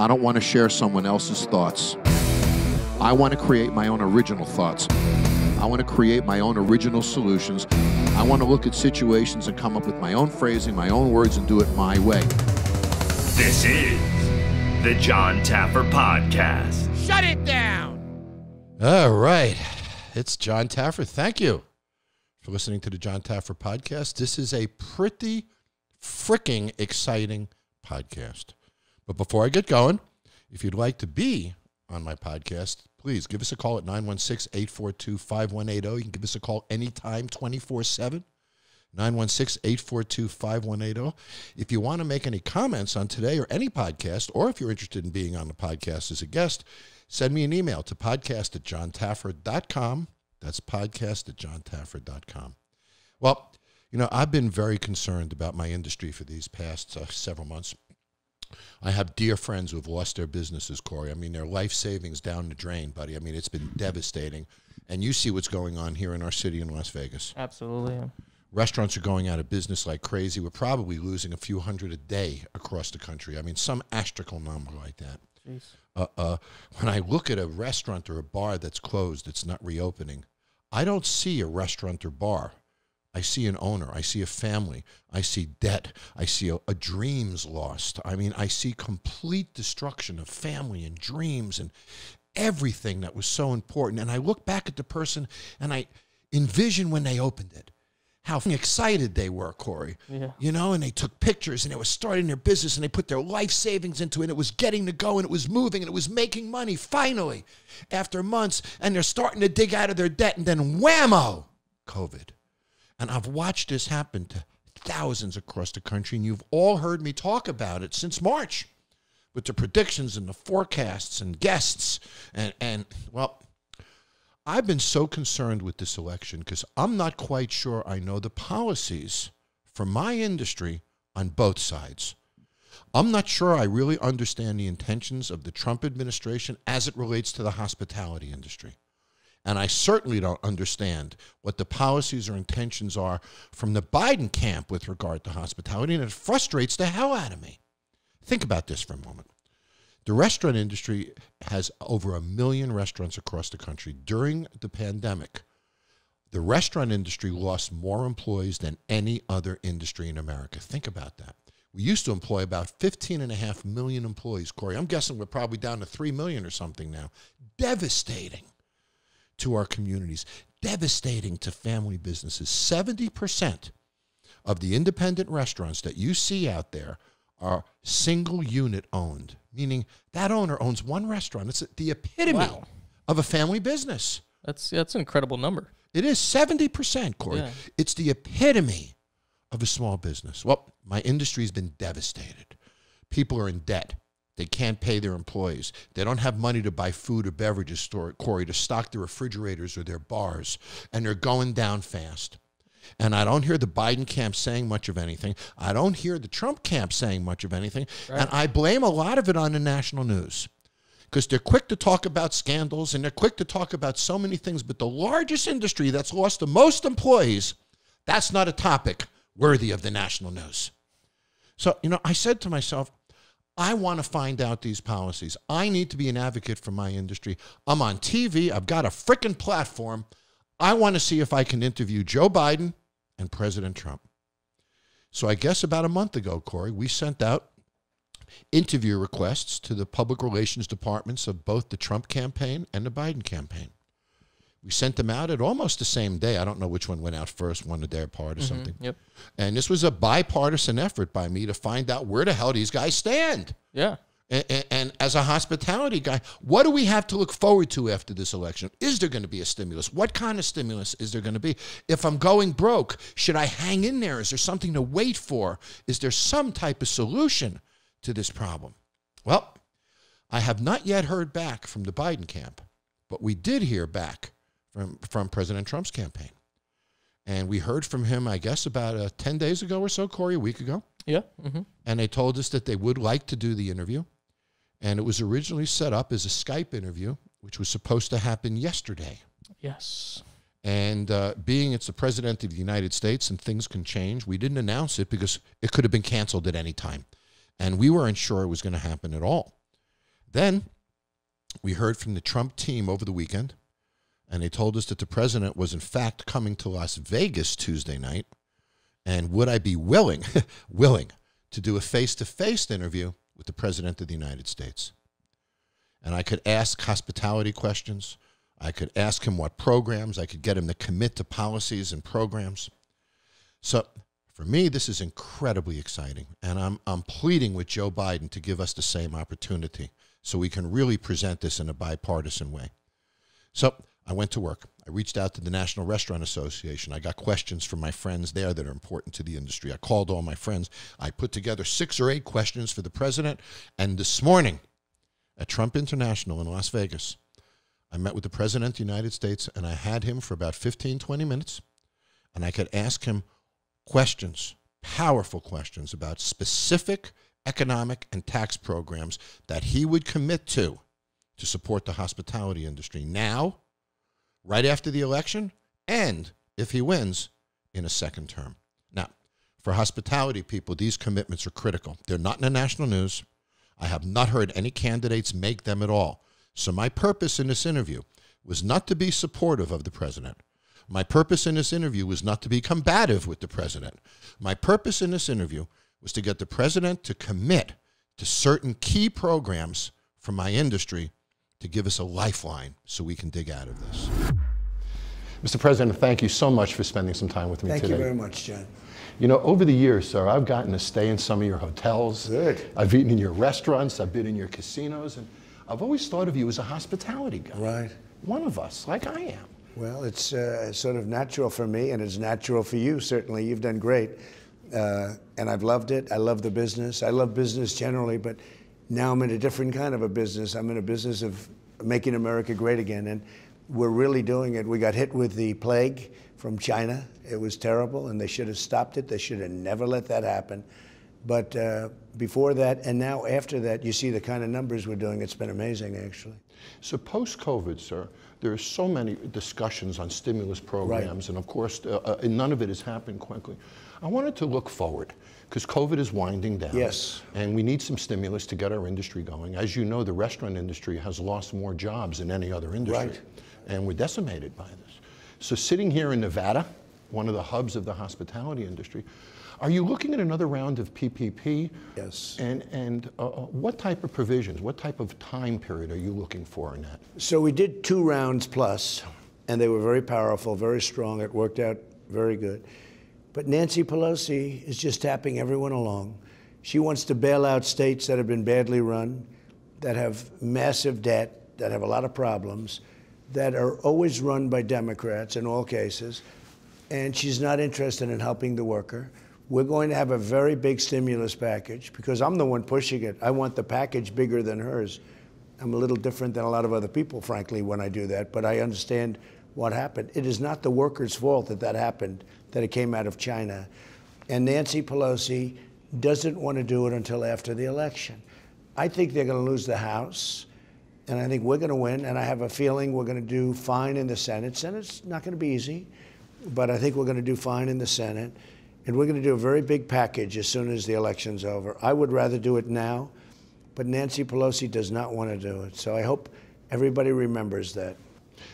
I don't want to share someone else's thoughts. I want to create my own original thoughts. I want to create my own original solutions. I want to look at situations and come up with my own phrasing, my own words, and do it my way. This is the Jon Taffer Podcast. Shut it down. All right. It's Jon Taffer. Thank you for listening to the Jon Taffer Podcast. This is a pretty freaking exciting podcast. But before I get going, if you'd like to be on my podcast, please give us a call at 916 842 5180. You can give us a call anytime, 24 7. 916 842 5180. If you want to make any comments on today or any podcast, or if you're interested in being on the podcast as a guest, send me an email to podcast at jontaffer.com. That's podcast at jontaffer.com. Well, you know, I've been very concerned about my industry for these past uh, several months. I have dear friends who have lost their businesses, Corey. I mean, their life savings down the drain, buddy. I mean, it's been devastating. And you see what's going on here in our city in Las Vegas. Absolutely. yeah. Restaurants are going out of business like crazy. We're probably losing a few hundred a day across the country. I mean, some astronomical number like that. Jeez. Uh, uh, when I look at a restaurant or a bar that's closed, it's not reopening, I don't see a restaurant or bar. I see an owner. I see a family. I see debt. I see a, a dreams lost. I mean, I see complete destruction of family and dreams and everything that was so important. And I look back at the person and I envision when they opened it, how excited they were, Corey. Yeah. You know, and they took pictures and they were starting their business and they put their life savings into it and it was getting to go and it was moving and it was making money finally after months and they're starting to dig out of their debt and then whammo, COVID. And I've watched this happen to thousands across the country, and you've all heard me talk about it since March with the predictions and the forecasts and guests. And, and well, I've been so concerned with this election because I'm not quite sure I know the policies for my industry on both sides. I'm not sure I really understand the intentions of the Trump administration as it relates to the hospitality industry. And I certainly don't understand what the policies or intentions are from the Biden camp with regard to hospitality, and it frustrates the hell out of me. Think about this for a moment. The restaurant industry has over a million restaurants across the country. During the pandemic, the restaurant industry lost more employees than any other industry in America. Think about that. We used to employ about 15 and a half million employees, Corey. I'm guessing we're probably down to 3 million or something now. Devastating to our communities, devastating to family businesses. 70% of the independent restaurants that you see out there are single unit owned, meaning that owner owns one restaurant. It's the epitome Wow. of a family business. That's that's an incredible number. It is 70%, Corey. Yeah. It's the epitome of a small business. Well, my industry's been devastated. People are in debt. They can't pay their employees. They don't have money to buy food or beverages, store, Corey, to stock their refrigerators or their bars. And they're going down fast. And I don't hear the Biden camp saying much of anything. I don't hear the Trump camp saying much of anything. And I blame a lot of it on the national news because they're quick to talk about scandals and they're quick to talk about so many things. But the largest industry that's lost the most employees, that's not a topic worthy of the national news. So, you know, I said to myself, I want to find out these policies. I need to be an advocate for my industry. I'm on TV, I've got a freaking platform. I want to see if I can interview Joe Biden and President Trump. So I guess about a month ago, Corey, we sent out interview requests to the public relations departments of both the Trump campaign and the Biden campaign. We sent them out at almost the same day. I don't know which one went out first, one of their part or mm-hmm. something. Yep. And this was a bipartisan effort by me to find out where the hell these guys stand. Yeah. And, and, and as a hospitality guy, what do we have to look forward to after this election? Is there going to be a stimulus? What kind of stimulus is there going to be? If I'm going broke, should I hang in there? Is there something to wait for? Is there some type of solution to this problem? Well, I have not yet heard back from the Biden camp, but we did hear back from, from President Trump's campaign. And we heard from him, I guess, about uh, 10 days ago or so, Corey, a week ago Yeah. hmm and they told us that they would like to do the interview. And it was originally set up as a Skype interview, which was supposed to happen yesterday. Yes. And uh, being it's the president of the United States and things can change, we didn't announce it because it could have been canceled at any time. And we weren't sure it was going to happen at all. Then we heard from the Trump team over the weekend, and they told us that the president was in fact coming to Las Vegas Tuesday night. And would I be willing, willing, to do a face to face interview with the president of the United States? And I could ask hospitality questions. I could ask him what programs, I could get him to commit to policies and programs. So for me, this is incredibly exciting. And I'm, I'm pleading with Joe Biden to give us the same opportunity so we can really present this in a bipartisan way. So I went to work. I reached out to the National Restaurant Association. I got questions from my friends there that are important to the industry. I called all my friends. I put together six or eight questions for the president. And this morning at Trump International in Las Vegas, I met with the president of the United States and I had him for about 15, 20 minutes. And I could ask him questions, powerful questions about specific economic and tax programs that he would commit to to support the hospitality industry now, right after the election, and if he wins in a second term. Now, for hospitality people, these commitments are critical. They're not in the national news. I have not heard any candidates make them at all. So, my purpose in this interview was not to be supportive of the president. My purpose in this interview was not to be combative with the president. My purpose in this interview was to get the president to commit to certain key programs for my industry to give us a lifeline so we can dig out of this. Mr. President, thank you so much for spending some time with me Thank today. Thank you very much, Jon. You know, over the years, sir, I've gotten to stay in some of your hotels. Good. I've eaten in your restaurants. I've been in your casinos, and I've always thought of you as a hospitality guy. Right. One of us, like I am. Well, it's uh, sort of natural for me, and it's natural for you, certainly. You've done great. Uh, and I've loved it. I love the business. I love business generally, but now I'm in a different kind of a business. I'm in a business of making America great again. And we're really doing it. We got hit with the plague from China. It was terrible, and they should have stopped it. They should have never let that happen. But uh, before that, and now after that, you see the kind of numbers we're doing. It's been amazing, actually. So post-COVID, sir, there are so many discussions on stimulus programs, and of course, uh, uh, and none of it has happened quickly. I wanted to look forward because COVID is winding down. Yes. And we need some stimulus to get our industry going. As you know, the restaurant industry has lost more jobs than any other industry. Right. And we're decimated by this. So sitting here in Nevada, one of the hubs of the hospitality industry, are you looking at another round of PPP? Yes. And, and uh, uh, what type of provisions, what type of time period are you looking for in that? So we did two rounds plus, and they were very powerful, very strong. It worked out very good. But Nancy Pelosi is just tapping everyone along. She wants to bail out states that have been badly run, that have massive debt, that have a lot of problems, that are always run by Democrats in all cases. And she's not interested in helping the worker. We're going to have a very big stimulus package because I'm the one pushing it. I want the package bigger than hers. I'm a little different than a lot of other people, frankly, when I do that, but I understand what happened. It is not the workers' fault that that happened, that it came out of China. And Nancy Pelosi doesn't want to do it until after the election. I think they're going to lose the House, and I think we're going to win, and I have a feeling we're going to do fine in the Senate. Senate's not going to be easy, but I think we're going to do fine in the Senate. And we're going to do a very big package as soon as the election's over. I would rather do it now, but Nancy Pelosi does not want to do it. So I hope everybody remembers that.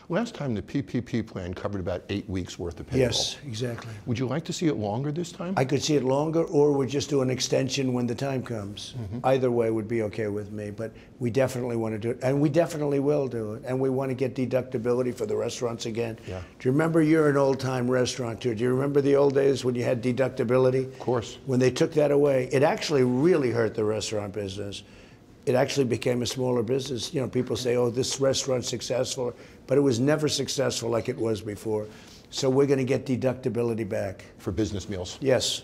Last time the PPP plan covered about eight weeks worth of payroll. Yes, exactly. Would you like to see it longer this time? I could see it longer, or we just do an extension when the time comes. Mm-hmm. Either way would be okay with me, but we definitely want to do it, and we definitely will do it, and we want to get deductibility for the restaurants again. Yeah. Do you remember you're an old-time restaurateur? Do you remember the old days when you had deductibility? Of course. When they took that away, it actually really hurt the restaurant business. It actually became a smaller business. You know, people say, "Oh, this restaurant's successful," but it was never successful like it was before. So we're going to get deductibility back. for business meals. Yes.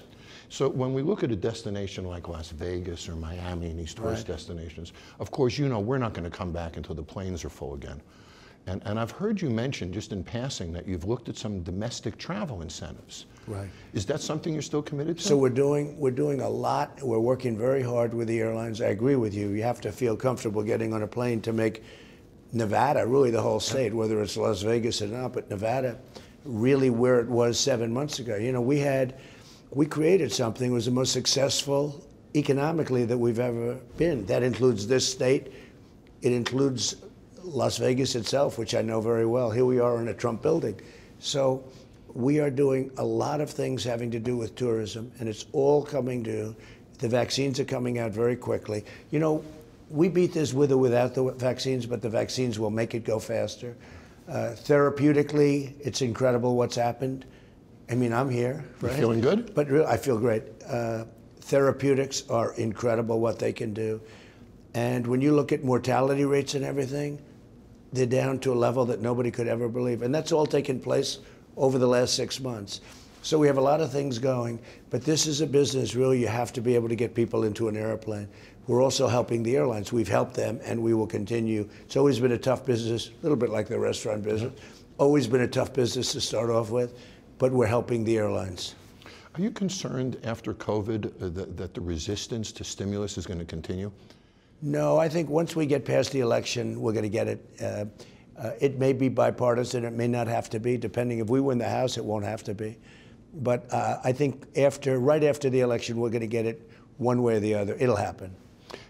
So when we look at a destination like Las Vegas or Miami and these tourist destinations, of course, you know we're not going to come back until the planes are full again. And, and I've heard you mention just in passing that you've looked at some domestic travel incentives. Right. Is that something you're still committed to? So we're doing we're doing a lot. We're working very hard with the airlines. I agree with you. You have to feel comfortable getting on a plane to make Nevada, really the whole state, whether it's Las Vegas or not, but Nevada, really where it was seven months ago. You know, we had we created something that was the most successful economically that we've ever been. That includes this state. it includes Las Vegas itself, which I know very well. Here we are in a Trump building. So we are doing a lot of things having to do with tourism, and it's all coming to. The vaccines are coming out very quickly. You know, we beat this with or without the vaccines, but the vaccines will make it go faster. Uh, therapeutically, it's incredible what's happened. I mean, I'm here. Right? feeling good? But real, I feel great. Uh, therapeutics are incredible what they can do. And when you look at mortality rates and everything, they're down to a level that nobody could ever believe. And that's all taken place over the last six months. So we have a lot of things going, but this is a business really you have to be able to get people into an airplane. We're also helping the airlines. We've helped them and we will continue. It's always been a tough business, a little bit like the restaurant business. Always been a tough business to start off with, but we're helping the airlines. Are you concerned after COVID uh, that, that the resistance to stimulus is going to continue? No, I think once we get past the election, we're going to get it. Uh, uh, it may be bipartisan, it may not have to be, depending if we win the House, it won't have to be. But uh, I think after, right after the election, we're going to get it one way or the other. It'll happen.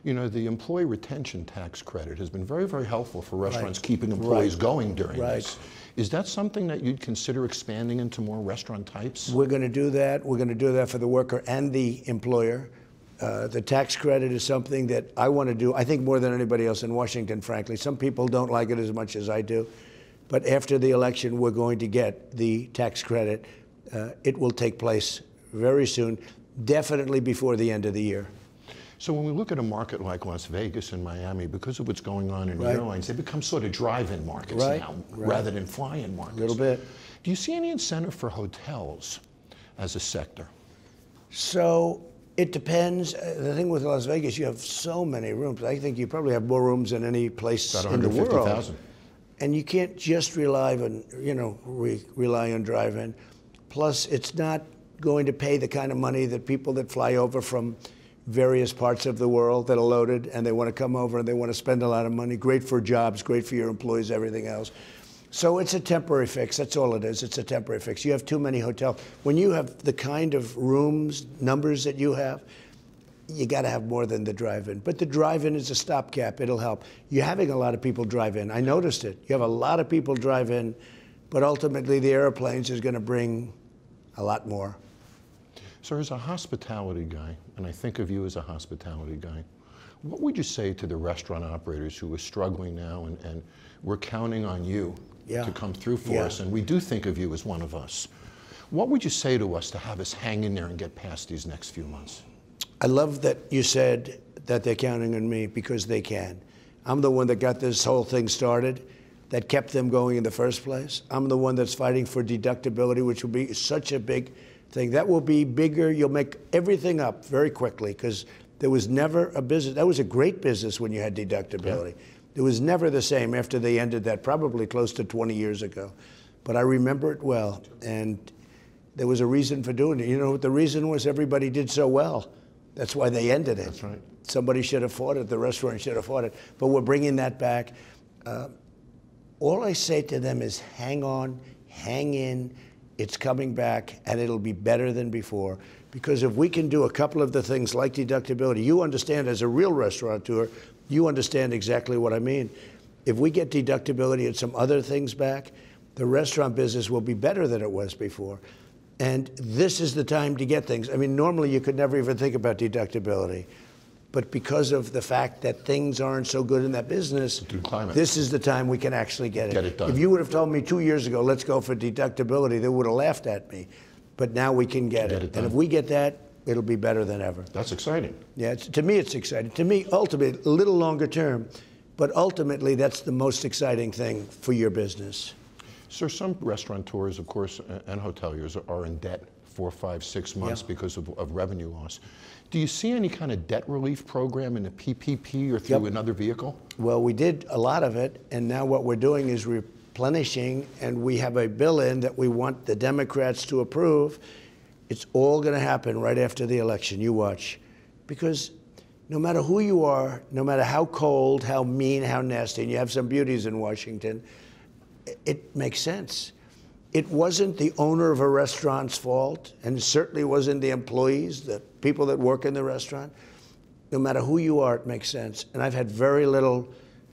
You know, the employee retention tax credit has been very, very helpful for restaurants keeping employees Right. going during Right. this. Is that something that you'd consider expanding into more restaurant types? We're going to do that. We're going to do that for the worker and the employer. Uh, the tax credit is something that I want to do, I think, more than anybody else in Washington, frankly. Some people don't like it as much as I do. But after the election, we're going to get the tax credit. Uh, it will take place very soon, definitely before the end of the year. So when we look at a market like Las Vegas and Miami, because of what's going on in Right. airlines, they become sort of drive-in markets Right, now, right. rather than fly-in markets. A little bit. Do you see any incentive for hotels as a sector? So it depends. Uh, The thing with Las Vegas, you have so many rooms. I think you probably have more rooms than any place About in the world. 150,000. And you can't just rely on, you know, re- rely on drive-in. Plus, it's not going to pay the kind of money that people that fly over from various parts of the world that are loaded and they want to come over and they want to spend a lot of money. Great for jobs, great for your employees, everything else. So it's a temporary fix. That's all it is. It's a temporary fix. You have too many hotels. When you have the kind of rooms, numbers that you have, you got to have more than the drive-in. But the drive-in is a stopgap. It'll help. You're having a lot of people drive in. I noticed it. You have a lot of people drive in, but ultimately the airplanes is going to bring a lot more. So as a hospitality guy, and I think of you as a hospitality guy, what would you say to the restaurant operators who are struggling now and, and we're counting on you Yeah. to come through for Yeah. us and we do think of you as one of us? What would you say to us to have us hang in there and get past these next few months? I love that you said that they're counting on me because they can. I'm the one that got this whole thing started, that kept them going in the first place. I'm the one that's fighting for deductibility, which will be such a big thing. That will be bigger. You'll make everything up very quickly because there was never a business. That was a great business when you had deductibility. It was never the same after they ended that, probably close to 20 years ago. But I remember it well. And there was a reason for doing it. You know what the reason was? Everybody did so well. That's why they ended it. That's right. Somebody should have fought it. The restaurant should have fought it. But we're bringing that back. Uh, all I say to them is hang on, hang in. It's coming back, and it'll be better than before. Because if we can do a couple of the things like deductibility, you understand as a real restaurateur, you understand exactly what I mean. If we get deductibility and some other things back, the restaurant business will be better than it was before. And this is the time to get things. I mean, normally you could never even think about deductibility. But because of the fact that things aren't so good in that business, this is the time we can actually get it. Get it done. If you would have told me two years ago, let's go for deductibility, they would have laughed at me. But now we can get, Get it. it and if we get that, it'll be better than ever. That's exciting. Yeah, it's, to me, it's exciting. To me, ultimately, a little longer term, but ultimately, that's the most exciting thing for your business. Sir, some restaurateurs, of course, and hoteliers are- in debt four, five, six months Yeah. because of, of revenue loss. Do you see any kind of debt relief program in the PPP or through Yep. another vehicle? Well, we did a lot of it, and now what we're doing is replenishing, and we have a bill in that we want the Democrats to approve. It's all going to happen right after the election. You watch. Because no matter who you are, no matter how cold, how mean, how nasty, and you have some beauties in Washington, it makes sense. It wasn't the owner of a restaurant's fault, and certainly wasn't the employees, the people that work in the restaurant no matter who you are, it makes sense. And I've had very little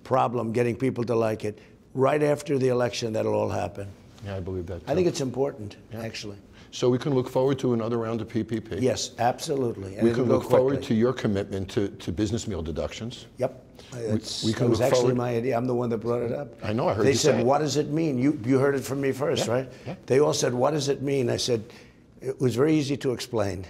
problem getting people to like it. Right after the election, that'll all happen. Yeah, I believe that. I think it's important, actually. so. We can look forward to another round of PPP. Yes, absolutely. And We can look forward quickly. to your commitment to, to business meal deductions. Yep. It's, we can it was actually forward- my idea. I'm the one that brought it up. I know, I heard They you said. "What does it mean?" You you heard it from me first, Yeah, right? yeah. They all said, "What does it mean?" I said, "It was very easy to explain,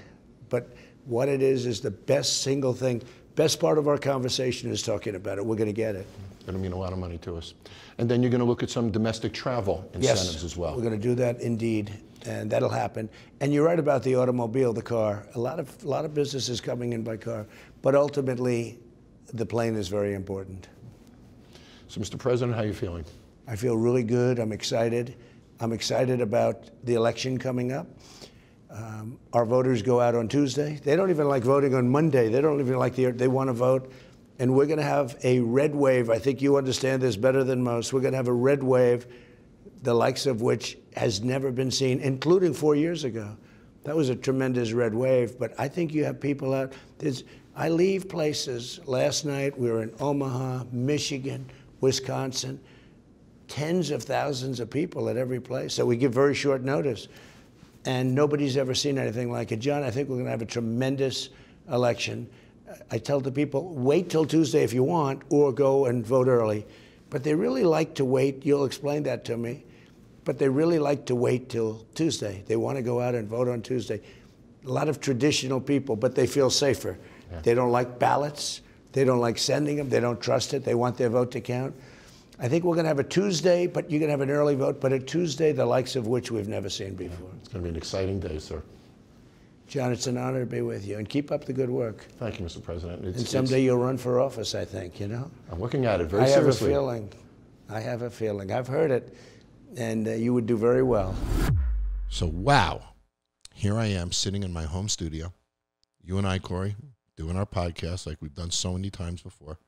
but what it is is the best single thing. Best part of our conversation is talking about it. We're going to get it. It'll mean a lot of money to us. And then you're going to look at some domestic travel incentives yes, as well. We're going to do that indeed, and that'll happen. And you're right about the automobile, the car. A lot of a lot of business is coming in by car, but ultimately, the plane is very important. So, Mr. President, how are you feeling? I feel really good. I'm excited. I'm excited about the election coming up. Um, our voters go out on Tuesday. They don't even like voting on Monday. They don't even like the. They want to vote, and we're going to have a red wave. I think you understand this better than most. We're going to have a red wave, the likes of which has never been seen, including four years ago. That was a tremendous red wave. But I think you have people out. There's, I leave places. Last night we were in Omaha, Michigan, Wisconsin tens of thousands of people at every place. So we give very short notice. And nobody's ever seen anything like it. Jon, I think we're going to have a tremendous election. I tell the people, wait till Tuesday if you want, or go and vote early. But they really like to wait. You'll explain that to me. But they really like to wait till Tuesday. They want to go out and vote on Tuesday. A lot of traditional people, but they feel safer. They don't like ballots. They don't like sending them. They don't trust it. They want their vote to count. I think we're going to have a Tuesday, but you're going to have an early vote, but a Tuesday the likes of which we've never seen before. It's going to be an exciting day, sir. Jon, it's an honor to be with you, and keep up the good work. Thank you, Mr. President. It's, And it's- someday you'll run for office, I think, you know? I'm looking at it very seriously. I have a feeling. I have a feeling. I've heard it, and uh, you would do very well. So, wow. Here I am sitting in my home studio. You and I, Corey, doing our podcast like we've done so many times before.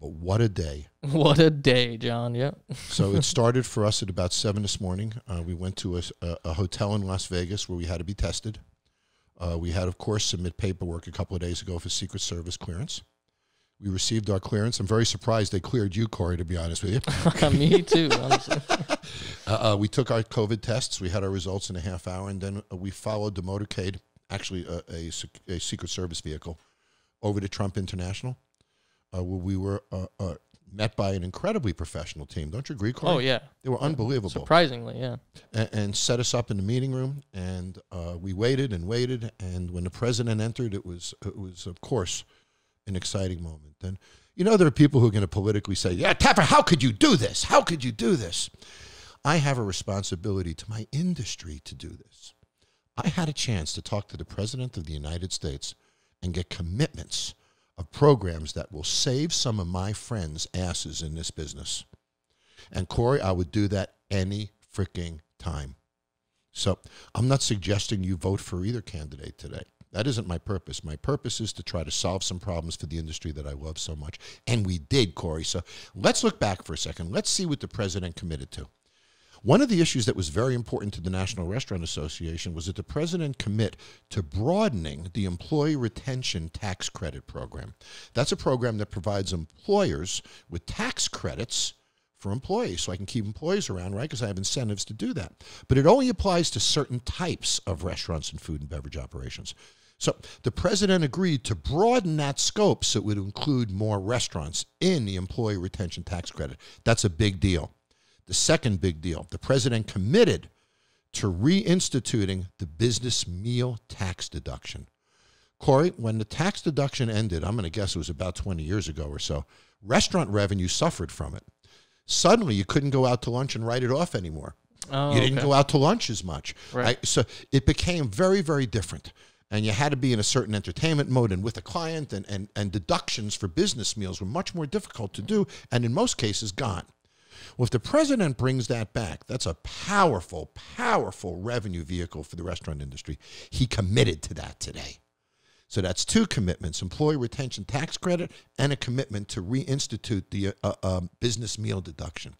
But what a day. What a day, Jon. Yep. So it started for us at about seven this morning. Uh, we went to a, a, a hotel in Las Vegas where we had to be tested. Uh, we had, of course, submit paperwork a couple of days ago for Secret Service clearance. We received our clearance. I'm very surprised they cleared you, Corey, to be honest with you. Me too. Uh, uh, we took our COVID tests. We had our results in a half hour, and then uh, we followed the motorcade, actually a, a, a Secret Service vehicle, over to Trump International, uh, where we were uh, uh, met by an incredibly professional team. Don't you agree, Corey? Oh, yeah. They were unbelievable. Surprisingly, yeah. and, and set us up in the meeting room, and uh, we waited and waited. And when the president entered, it was it was of course an exciting moment. And you know there are people who are going to politically say, "Yeah, Taffer, how could you do this? How could you do this?" I have a responsibility to my industry to do this. I had a chance to talk to the president of the United States and get commitments of programs that will save some of my friends' asses in this business. And Corey, I would do that any freaking time. So I'm not suggesting you vote for either candidate today. That isn't my purpose. My purpose is to try to solve some problems for the industry that I love so much. And we did, Corey. So let's look back for a second. Let's see what the president committed to. One of the issues that was very important to the National Restaurant Association was that the president commit to broadening the employee retention tax credit program. That's a program that provides employers with tax credits for employees so I can keep employees around, right? Because I have incentives to do that. But it only applies to certain types of restaurants and food and beverage operations. So the president agreed to broaden that scope so it would include more restaurants in the employee retention tax credit. That's a big deal. The second big deal, the president committed to reinstituting the business meal tax deduction. Corey, when the tax deduction ended, I'm going to guess it was about 20 years ago or so, restaurant revenue suffered from it. Suddenly, you couldn't go out to lunch and write it off anymore. Oh, you didn't okay. go out to lunch as much. Right. So it became very, very different. And you had to be in a certain entertainment mode and with a client, and, and, and deductions for business meals were much more difficult to do, and in most cases, gone. Well, if the president brings that back, that's a powerful, powerful revenue vehicle for the restaurant industry. He committed to that today. So that's two commitments employee retention tax credit and a commitment to reinstitute the uh, um, business meal deduction.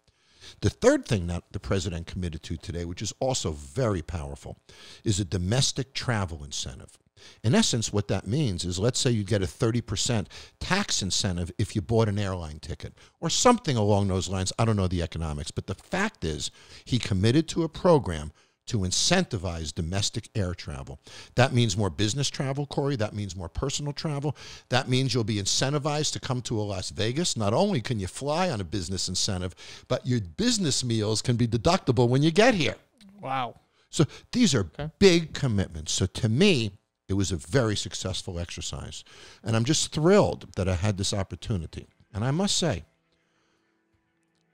The third thing that the president committed to today, which is also very powerful, is a domestic travel incentive. In essence, what that means is let's say you get a 30% tax incentive if you bought an airline ticket or something along those lines. I don't know the economics, but the fact is he committed to a program to incentivize domestic air travel. That means more business travel, Corey. That means more personal travel. That means you'll be incentivized to come to a Las Vegas. Not only can you fly on a business incentive, but your business meals can be deductible when you get here. Wow. So these are big commitments. So to me, it was a very successful exercise. And I'm just thrilled that I had this opportunity. And I must say,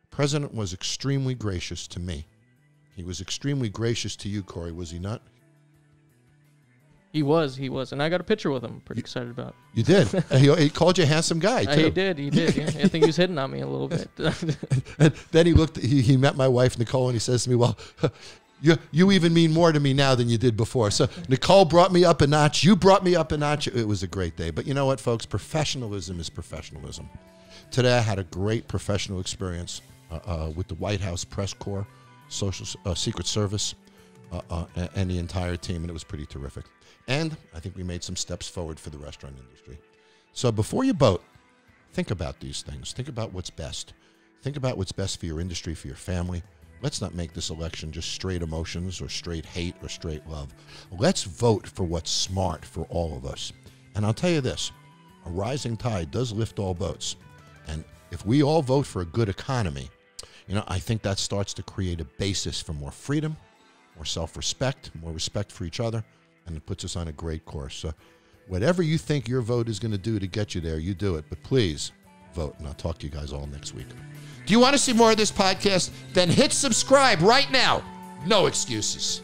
President was extremely gracious to me. He was extremely gracious to you, Corey, was he not? He was, he was, and I got a picture with him. Pretty excited about. You did. he, he called you a handsome guy, too. he did, he did. Yeah. I think he was hitting on me a little bit. And then he looked. He, he met my wife Nicole, and he says to me, "Well, you you even mean more to me now than you did before." So Nicole brought me up a notch. You brought me up a notch. It was a great day. But you know what, folks? Professionalism is professionalism. Today, I had a great professional experience uh, uh, with the White House press corps, Social uh, Secret Service, uh, uh, and the entire team, and it was pretty terrific. And I think we made some steps forward for the restaurant industry. So before you vote, think about these things. Think about what's best. Think about what's best for your industry, for your family. Let's not make this election just straight emotions or straight hate or straight love. Let's vote for what's smart for all of us. And I'll tell you this a rising tide does lift all boats. And if we all vote for a good economy, you know, I think that starts to create a basis for more freedom, more self respect, more respect for each other, and it puts us on a great course. So, whatever you think your vote is going to do to get you there, you do it. But please vote, and I'll talk to you guys all next week. Do you want to see more of this podcast? Then hit subscribe right now. No excuses.